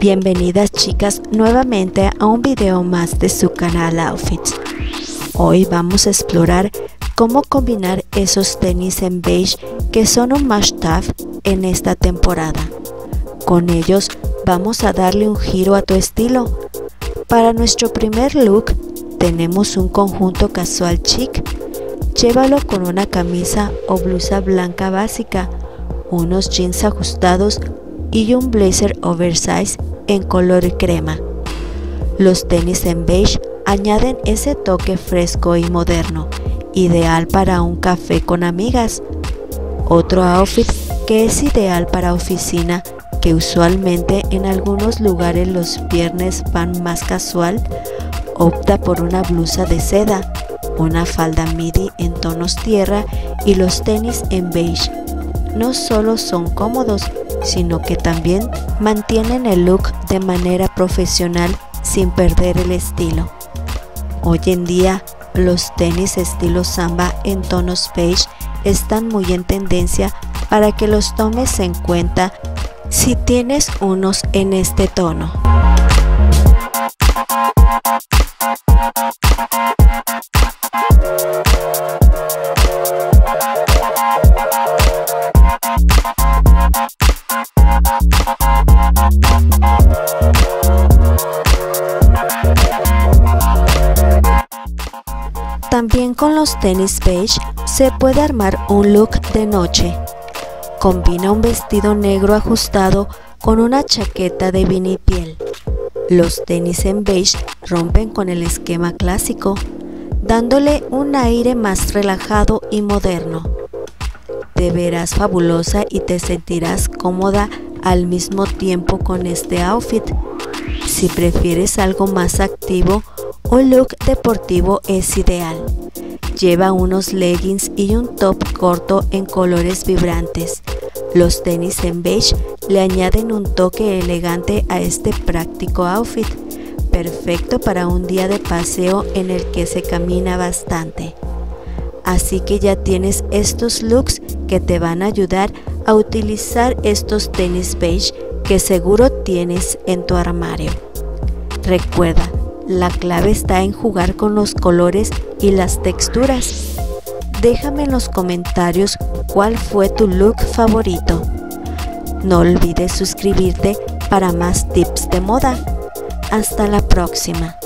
Bienvenidas chicas nuevamente a un video más de su canal Outfits. Hoy vamos a explorar cómo combinar esos tenis en beige que son un must-have en esta temporada. Con ellos vamos a darle un giro a tu estilo. Para nuestro primer look tenemos un conjunto casual chic Llévalo con una camisa o blusa blanca básica, unos jeans ajustados y un blazer oversize en color crema. Los tenis en beige añaden ese toque fresco y moderno, ideal para un café con amigas. Otro outfit que es ideal para oficina, que usualmente en algunos lugares los viernes van más casual, opta por una blusa de seda, una falda midi en tonos tierra y los tenis en beige. No solo son cómodos, sino que también mantienen el look de manera profesional sin perder el estilo. Hoy en día, los tenis estilo samba en tonos beige están muy en tendencia para que los tomes en cuenta si tienes unos en este tono. También con los tenis beige se puede armar un look de noche. Combina un vestido negro ajustado con una chaqueta de vinipiel. Los tenis en beige rompen con el esquema clásico, dándole un aire más relajado y moderno. Te verás fabulosa y te sentirás cómoda al mismo tiempo con este outfit. Si prefieres algo más activo, un look deportivo es ideal. Lleva unos leggings y un top corto en colores vibrantes. Los tenis en beige le añaden un toque elegante a este práctico outfit, perfecto para un día de paseo en el que se camina bastante. Así que ya tienes estos looks que te van a ayudar a utilizar estos tenis beige que seguro tienes en tu armario. Recuerda, la clave está en jugar con los colores y las texturas. Déjame en los comentarios cuál fue tu look favorito. No olvides suscribirte para más tips de moda. Hasta la próxima.